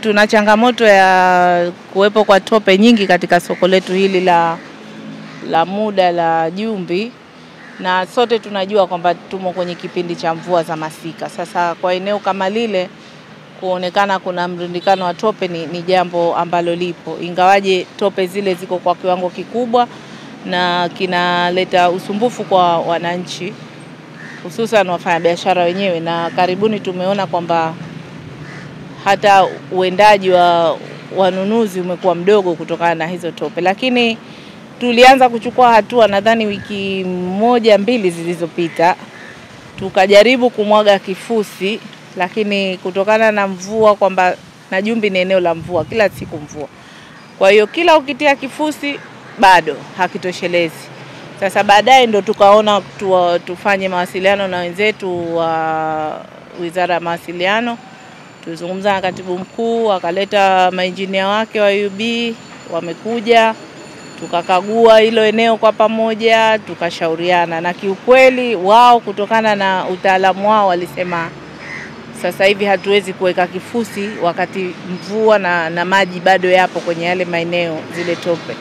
Tuna changamoto ya kuwepo kwa tope nyingi katika soko letu hili la, la muda la Jumbi, na sote tunajua kwamba tumo kwenye kipindi cha mvua za masika. Sasa kwa eneo kama lile kuonekana kuna mrundikano wa tope ni, ni jambo ambalo lipo, ingawaje tope zile ziko kwa kiwango kikubwa na kinaleta usumbufu kwa wananchi hususan wafanyabiashara wenyewe, na karibuni tumeona kwamba hata uendaji wa wanunuzi umekuwa mdogo kutokana na hizo tope, lakini tulianza kuchukua hatua nadhani wiki moja mbili zilizopita, tukajaribu kumwaga kifusi, lakini kutokana na mvua kwamba Najumbi ni eneo la mvua, kila siku mvua, kwa hiyo kila ukitia kifusi bado hakitoshelezi. Sasa baadaye ndo tukaona tu, tufanye mawasiliano na wenzetu wa uh, Wizara ya Mawasiliano tulizungumza na katibu mkuu akaleta mainjinia wake wa UB wamekuja, tukakagua hilo eneo kwa pamoja, tukashauriana, na kiukweli wao kutokana na utaalamu wao walisema sasa hivi hatuwezi kuweka kifusi wakati mvua na, na maji bado yapo kwenye yale maeneo zile tope,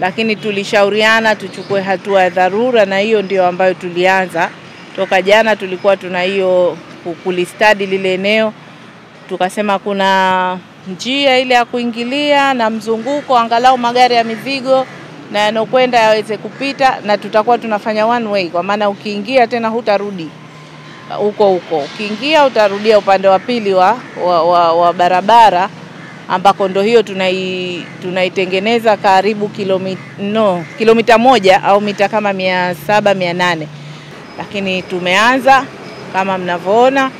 lakini tulishauriana tuchukue hatua ya dharura, na hiyo ndio ambayo tulianza toka jana. Tulikuwa tuna hiyo kulistadi lile eneo tukasema kuna njia ile ya kuingilia na mzunguko, angalau magari ya mizigo na yanokwenda yaweze kupita, na tutakuwa tunafanya one way, kwa maana ukiingia tena hutarudi huko huko, ukiingia utarudia upande wa pili wa, wa, wa, wa barabara ambako ndo hiyo tunai, tunaitengeneza karibu kilomita, no, kilomita moja au mita kama mia saba mia nane. Lakini tumeanza kama mnavyoona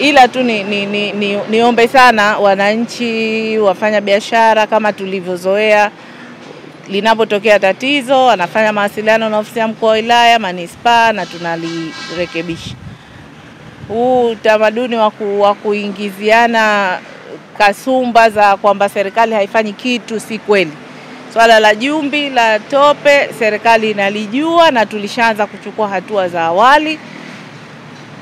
ila tu ni, ni, ni, ni, niombe sana wananchi wafanya biashara kama tulivyozoea, linapotokea tatizo anafanya mawasiliano na ofisi ya mkuu wa wilaya, manispaa na tunalirekebisha. Huu utamaduni wa kuingiziana kasumba za kwamba serikali haifanyi kitu si kweli. Swala la Jumbi la tope serikali inalijua na tulishaanza kuchukua hatua za awali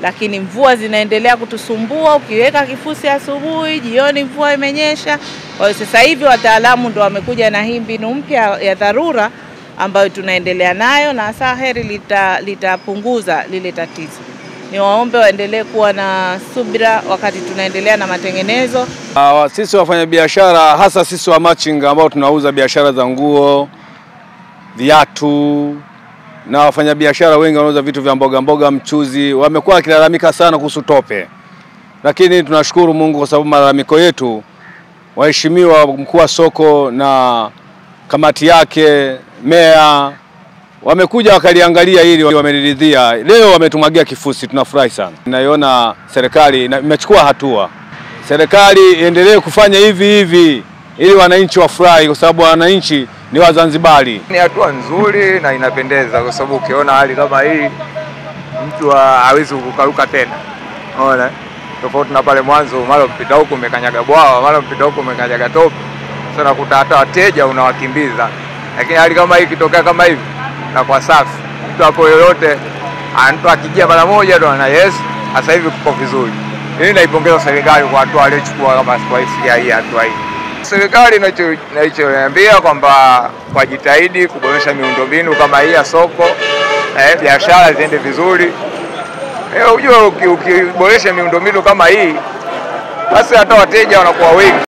lakini mvua zinaendelea kutusumbua. Ukiweka kifusi asubuhi, jioni mvua imenyesha. Kwa hiyo sasa hivi wataalamu ndo wamekuja na hii mbinu mpya ya dharura ambayo tunaendelea nayo, na saa heri litapunguza lita lile tatizo. Niwaombe waendelee kuwa na subira wakati tunaendelea na matengenezo. Uh, sisi wafanyabiashara hasa sisi wa machinga ambao tunauza biashara za nguo, viatu na wafanyabiashara wengi wanauza vitu vya mboga mboga, mchuzi, wamekuwa wakilalamika sana kuhusu tope, lakini tunashukuru Mungu kwa sababu malalamiko yetu, waheshimiwa mkuu wa soko na kamati yake, meya wamekuja wakaliangalia hili, wameliridhia. Leo wametumwagia kifusi, tunafurahi sana. Naiona serikali imechukua hatua, serikali iendelee kufanya hivi hivi ili wananchi wafurahi, kwa sababu wananchi ni Wazanzibari. Ni hatua nzuri na inapendeza, kwa sababu ukiona hali kama hii mtu hawezi kukaruka tena, unaona, tofauti na pale mwanzo, mara mpita huko umekanyaga bwawa, mara mpita huko umekanyaga tope. Sasa nakuta hata wateja unawakimbiza, lakini hali kama hii kitokea kama hivi na kwa safi, mtu hapo yoyote mtu akijia mara moja ndo ana yes, sasa hivi kuko vizuri. Mimi naipongeza serikali kwa hatua aliyochukua kama kwa hii hatua hii serikali inachoniambia kwamba wajitahidi kuboresha miundombinu kama hii ya soko eh, biashara ziende vizuri. Eh, unajua ukiboresha miundombinu kama hii basi hata wateja wanakuwa wengi.